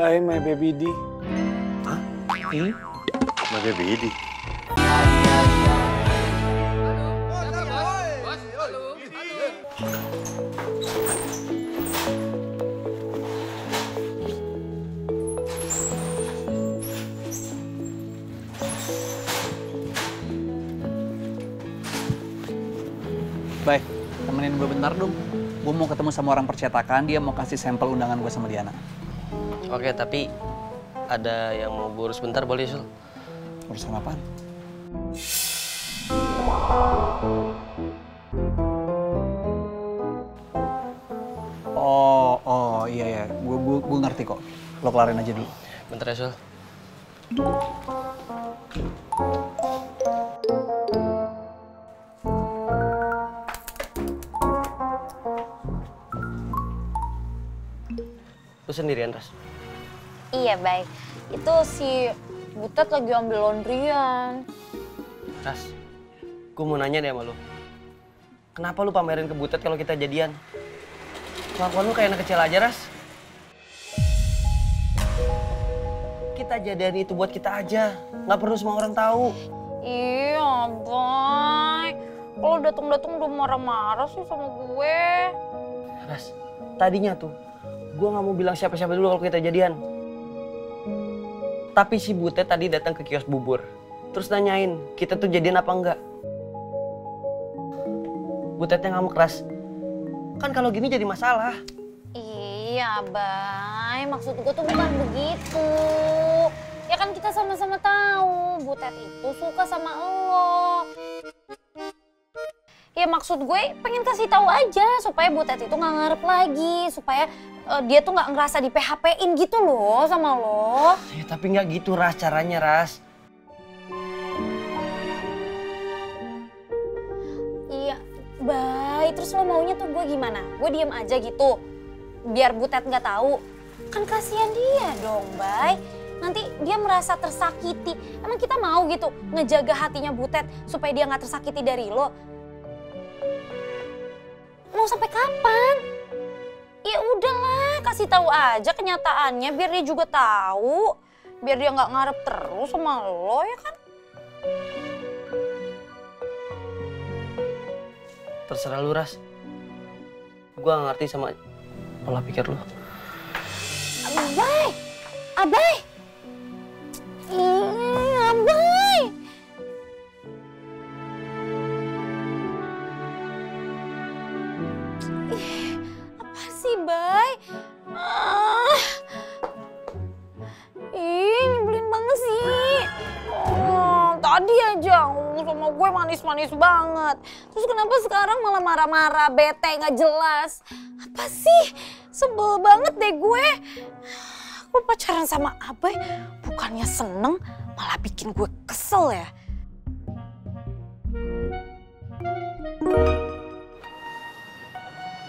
Bye, my baby D. Hah? Ini? My baby di. Baik, temenin gue bentar dong. Gue mau ketemu sama orang percetakan, dia mau kasih sampel undangan gue sama Diana. Oke, tapi ada yang mau gue urus bentar boleh, Sul? Urusan apaan? Oh, oh iya ya, gue gue gue ngerti kok. Lo kelarin aja dulu. Bentar ya, Sul. Lu sendirian, Ras? Iya, baik. Itu si Butet lagi ambil laundryan. Ras, gue mau nanya deh sama lu. Kenapa lu pamerin ke Butet kalau kita jadian? Kelakuan lu kayak anak kecil aja, Ras. Kita jadian itu buat kita aja. Nggak perlu semua orang tahu. Iya, Bay. Kalau datang-datang udah marah-marah sih sama gue. Ras, tadinya tuh gue nggak mau bilang siapa-siapa dulu kalau kita jadian. Tapi si Butet tadi datang ke kios bubur. Terus nanyain, kita tuh jadian apa enggak? Butetnya ngamuk keras. Kan kalau gini jadi masalah. Iya, Bay. Maksud gue tuh bukan begitu. Ya kan kita sama-sama tahu Butet itu suka sama lo. Ya maksud gue pengen kasih tahu aja supaya Butet itu nggak ngarep lagi, supaya eh, dia tuh nggak ngerasa di PHP-in gitu loh sama lo. Ya, tapi nggak gitu Ras caranya Ras. Iya, baik. Terus lo maunya tuh gue gimana? Gue diem aja gitu, biar Butet nggak tahu. Kan kasihan dia dong, Bay. Nanti dia merasa tersakiti. Emang kita mau gitu ngejaga hatinya Butet supaya dia nggak tersakiti dari lo? Mau sampai kapan? Ya udahlah, kasih tahu aja kenyataannya biar dia juga tahu. Biar dia nggak ngarep terus sama lo ya kan? Terserah lu Ras. Gue nggak ngerti sama pola pikir lu. Abai! Abai! Tadi aja ngomong sama gue manis-manis banget. Terus kenapa sekarang malah marah-marah, bete, nggak jelas? Apa sih? Sebel banget deh gue. Gue pacaran sama Abai, bukannya seneng, malah bikin gue kesel ya.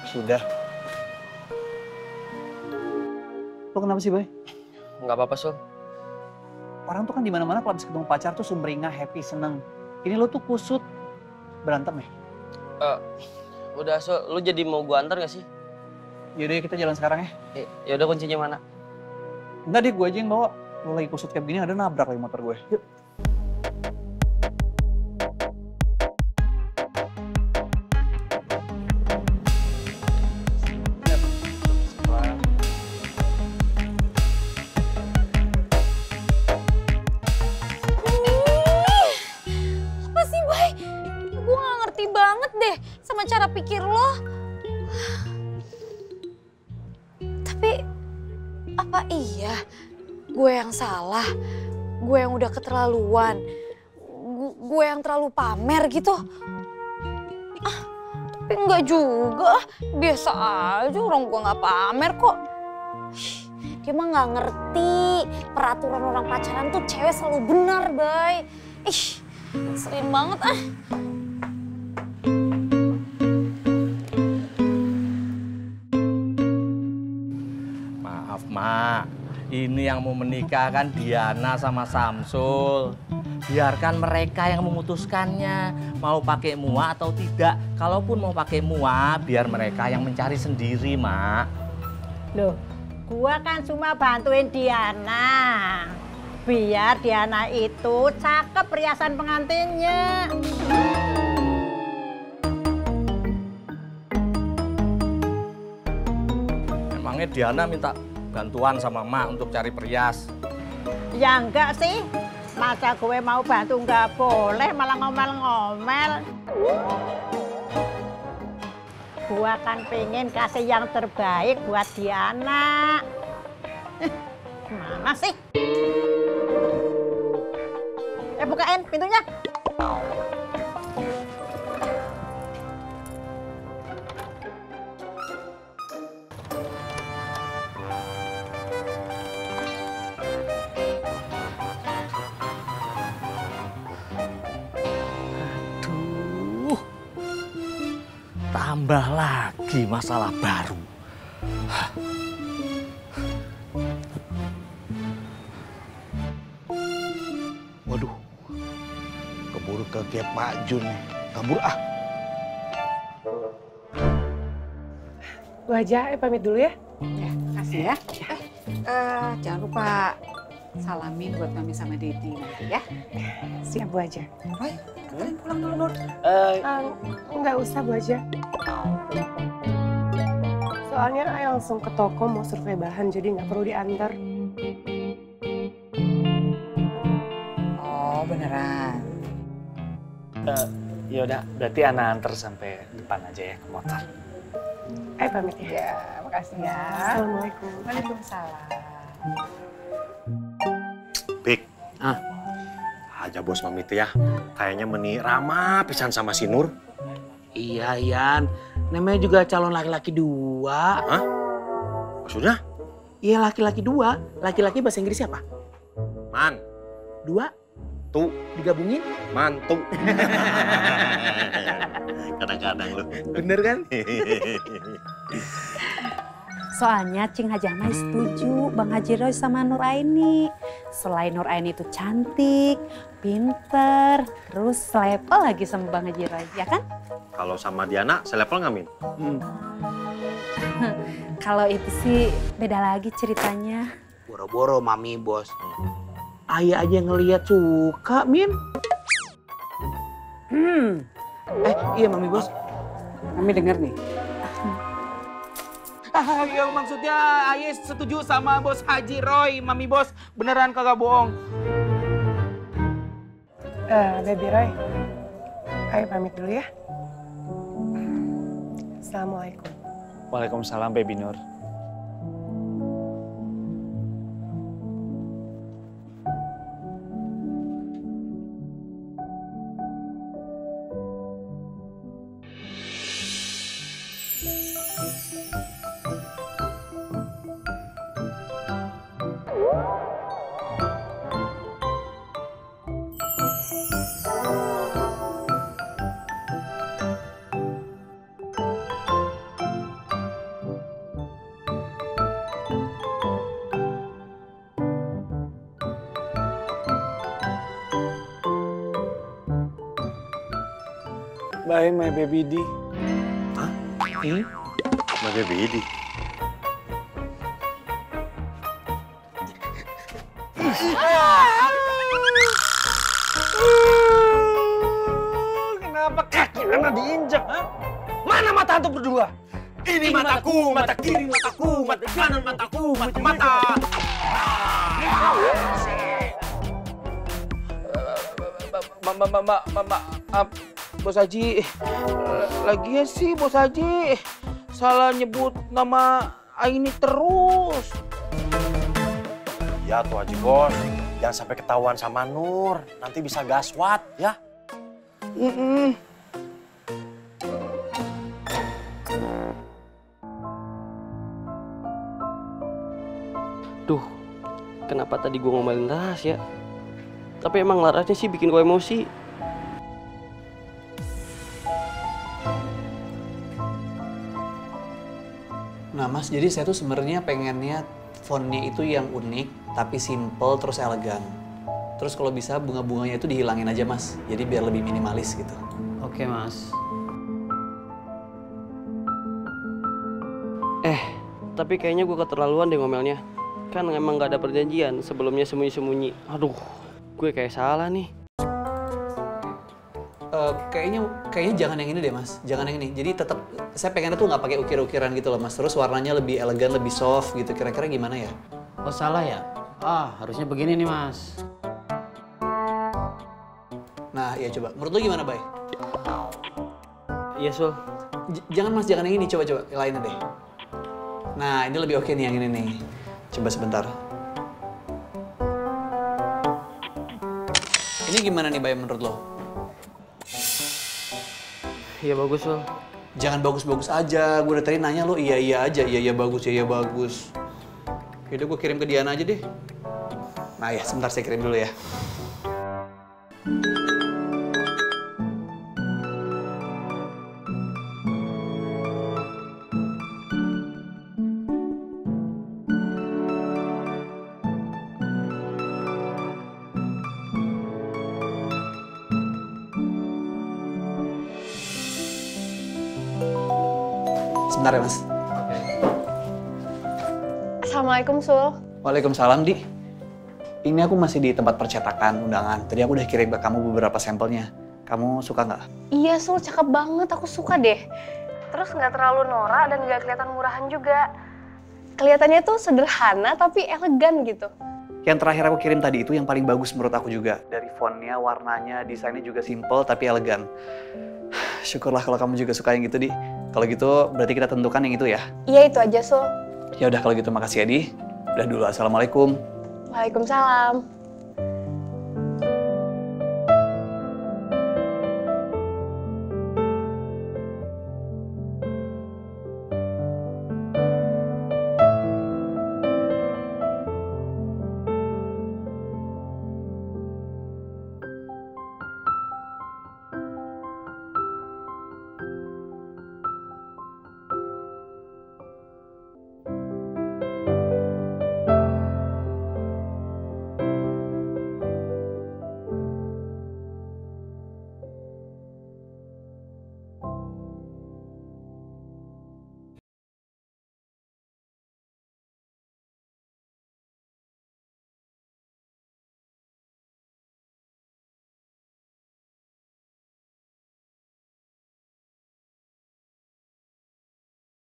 Sudah. Lo kenapa sih, Bay? Nggak apa-apa Sul. Orang tuh kan di mana-mana kalau habis ketemu pacar tuh sumringah, happy, seneng. Ini lo tuh kusut. Berantem ya? Eh, udah Sul, lu jadi mau gue antar gak sih? Yaudah ya kita jalan sekarang ya. Eh, ya udah kuncinya mana? Enggak deh, gue aja yang bawa. Lo lagi kusut kayak begini ada nabrak lagi motor gue. Yuk. Pikir lo. Tapi, apa iya gue yang salah? Gue yang udah keterlaluan? Gu- Gue yang terlalu pamer gitu? Ah, tapi enggak juga. Biasa aja orang gue gak pamer kok. Dia mah nggak ngerti peraturan orang pacaran tuh cewek selalu benar, Bay. Ih, sering banget ah. Mak. Ini yang mau menikah kan Diana sama Samsul. Biarkan mereka yang memutuskannya mau pakai mua atau tidak. Kalaupun mau pakai mua, biar mereka yang mencari sendiri, Mak. Loh, Gua kan cuma bantuin Diana. Biar Diana itu cakep perhiasan pengantinnya. Emangnya Diana minta bantuan sama emak untuk cari perias. Ya enggak sih. Masa gue mau bantu nggak boleh malah ngomel-ngomel. Gua kan pengen kasih yang terbaik buat Diana. Eh, Mana sih? Eh bukain pintunya. Tambah lagi masalah baru. Waduh, keburu ke Gap Pak Jun nih. Kabur ah. Bu Haja, eh pamit dulu ya. Kasih ya. Eh, eh, jangan lupa salamin buat Mami sama Dedi nanti ya. Siap Bu Haja. Roy, kalian pulang dulu Nur. Eh, nggak usah Bu Haja. Soalnya Ayah langsung ke toko mau survei bahan, jadi nggak perlu diantar. Oh beneran. Ya udah, berarti anak antar sampai depan aja ya ke motor. Eh pamit ya. Ya, makasih ya. Assalamualaikum. Waalaikumsalam. Pik. Ah. Aja bos mami teh ya. Kayaknya meni ramah pisan sama si Nur. Iya, Yan. Namanya juga calon laki-laki dua. Maksudnya? Iya, laki-laki dua. Laki-laki bahasa Inggris siapa? Man, Dua? tu, Digabungin? mantu. Kadang-kadang lu. Bener kan? Soalnya Cing Haji Ahmad setuju Bang Haji Roy sama Nur Aini. Selain Nur Aini itu cantik, pinter, terus level lagi sama Bang Haji Roy, ya kan? Kalau sama Diana, selevel nggak Min? Kalau itu sih beda lagi ceritanya. Boro-boro mami bos. Ayah aja ngelihat suka, Min. Hmm. Eh, iya mami bos. Mami denger nih. Ah, iya maksudnya ayah setuju sama bos Haji Roy, mami bos. Beneran kagak bohong. Eh, Baby Roy. Ayo pamit dulu ya. Assalamualaikum. Waalaikumsalam, Baby Nur. Bye, my baby D. My baby di. Kenapa kaki anak diinjak? ha? Mana mata antum berdua? Ini mataku, mata kiri mataku, mata kanan mataku, mata mata. Mbak, mbak, mbak, ah, Bos Haji, lagian sih Bos Haji salah nyebut nama Aini terus. Ya tuh Haji Bos, jangan sampai ketahuan sama Nur. Nanti bisa gaswat ya. Mm-mm. Duh, kenapa tadi gue ngomelin Laras ya? Tapi emang Larasnya sih bikin gue emosi. Mas, jadi saya tuh sebenarnya pengennya fontnya itu yang unik, tapi simple terus elegan. Terus kalau bisa bunga-bunganya itu dihilangin aja mas, jadi biar lebih minimalis gitu. Oke mas. Eh, tapi kayaknya gue keterlaluan deh ngomelnya. Kan emang gak ada perjanjian sebelumnya sembunyi-sembunyi. Aduh, gue kayak salah nih. Kayaknya kayaknya jangan yang ini deh mas, jangan yang ini. Jadi tetap saya pengennya tuh nggak pakai ukir-ukiran gitu loh mas. Terus warnanya lebih elegan, lebih soft gitu. Kira-kira gimana ya? Oh salah ya? Ah harusnya begini nih mas. Nah ya coba. Menurut lo gimana bay? Iya Sul. J- jangan mas, jangan yang ini. Coba coba yang lainnya deh. Nah ini lebih oke nih yang ini nih. Coba sebentar. Ini gimana nih bay menurut lo? Iya bagus Sul. Jangan bagus-bagus aja. Gue udah tadi nanya lo iya iya aja, iya iya bagus, iya iya bagus. Yaudah gue kirim ke Diana aja deh. Nah ya, sebentar saya kirim dulu ya. Sebentar ya mas. Assalamualaikum Sul. Waalaikumsalam Di. Ini aku masih di tempat percetakan undangan. Tadi aku udah kirim ke kamu beberapa sampelnya. Kamu suka nggak? Iya Sul, cakep banget. Aku suka deh. Terus nggak terlalu norak dan nggak kelihatan murahan juga. Kelihatannya tuh sederhana tapi elegan gitu. Yang terakhir aku kirim tadi itu yang paling bagus menurut aku juga. Dari fontnya, warnanya, desainnya juga simple tapi elegan. Syukurlah kalau kamu juga suka yang gitu, Di. Kalau gitu berarti kita tentukan yang itu ya. Iya itu aja Sul. Ya udah kalau gitu makasih ya, Di. Udah dulu, Assalamualaikum. Waalaikumsalam.